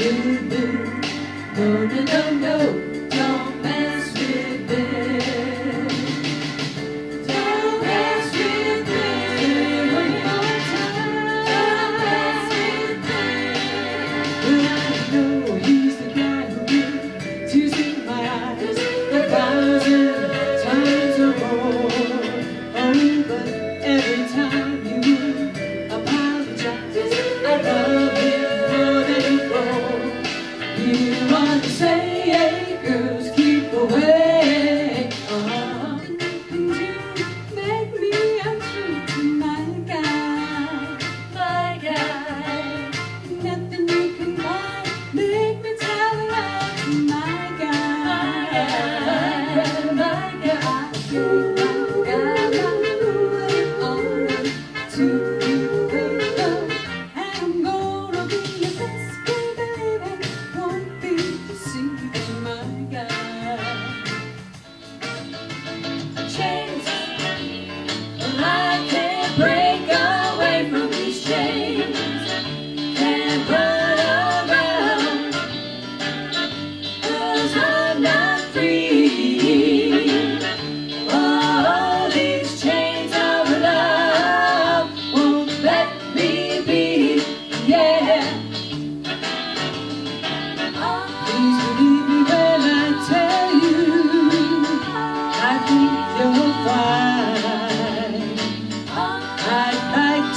boo boo. No, no, no, no, don't mess with me. Don't mess with me One more time. Don't mess with I know he's the guy my eyes a thousand times or more. Oh, but.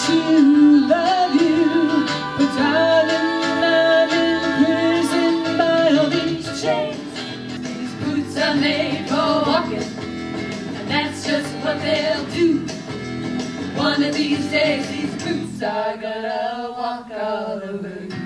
to love you. But I'm imprisoned by all these chains These boots are made for walking. And that's just what they'll do. One of these days, these boots are gonna walk all over you.